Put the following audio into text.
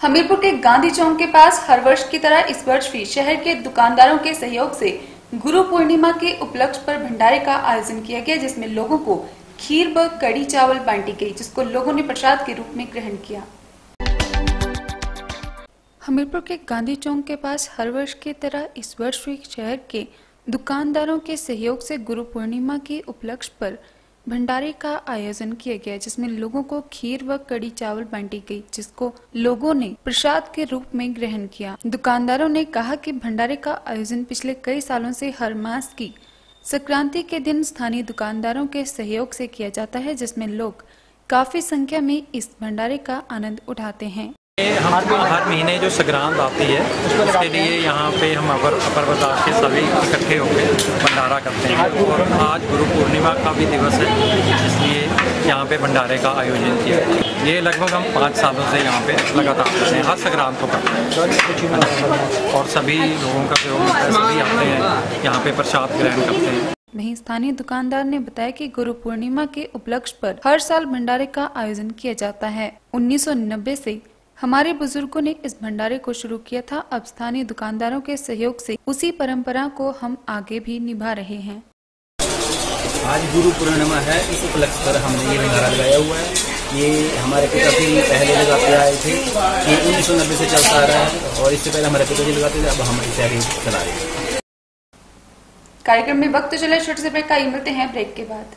हमीरपुर के गांधी चौक के पास हर वर्ष की तरह इस वर्ष भी शहर के दुकानदारों के सहयोग से गुरु पूर्णिमा के उपलक्ष्य पर भंडारे का आयोजन किया गया, जिसमें लोगों को खीर व कड़ी चावल बांटी गई, जिसको लोगों ने प्रसाद के रूप में ग्रहण किया। हमीरपुर के गांधी चौक के पास हर वर्ष की तरह इस वर्ष भी शहर के दुकानदारों के सहयोग से गुरु पूर्णिमा के उपलक्ष्य पर भंडारे का आयोजन किया गया, जिसमें लोगों को खीर व कड़ी चावल बांटी गई, जिसको लोगों ने प्रसाद के रूप में ग्रहण किया। दुकानदारों ने कहा कि भंडारे का आयोजन पिछले कई सालों से हर मास की संक्रांति के दिन स्थानीय दुकानदारों के सहयोग से किया जाता है, जिसमें लोग काफ़ी संख्या में इस भंडारे का आनंद उठाते हैं। हम हर महीने जो संक्रांत आती है, उसके लिए यहाँ पे हम अपर अपर बदार के सभी इकट्ठे होकर भंडारा करते हैं। और आज गुरु पूर्णिमा का भी दिवस है, इसलिए यहाँ पे भंडारे का आयोजन किया ये लगभग हम पाँच सालों से यहाँ पे लगातार करते हैं, हर संक्रांत को करते हैं। और सभी लोगों का सहयोग सभी आते हैं, यहाँ पे प्रसाद ग्रहण करते हैं। वहीं स्थानीय दुकानदार ने बताया कि गुरु पूर्णिमा के उपलक्ष्य पर हर साल भंडारे का आयोजन किया जाता है। उन्नीस से हमारे बुज़ुर्गों ने इस भंडारे को शुरू किया था। अब स्थानीय दुकानदारों के सहयोग से उसी परंपरा को हम आगे भी निभा रहे हैं। आज गुरु पूर्णिमा है इस उपलक्ष्य पर हमने ये भंडारा लगाया हुआ है। ये हमारे पिताजी पहले लगाते आए थे। ये उन्नीस सौ नब्बे से चलता आ रहा है और इससे पहले हमारे पिताजी लगाते थे अब हम इसे अभी चला रहे हैं। कार्यक्रम में वक्त चले छोटे से ब्रेक का मिलते हैं ब्रेक के बाद।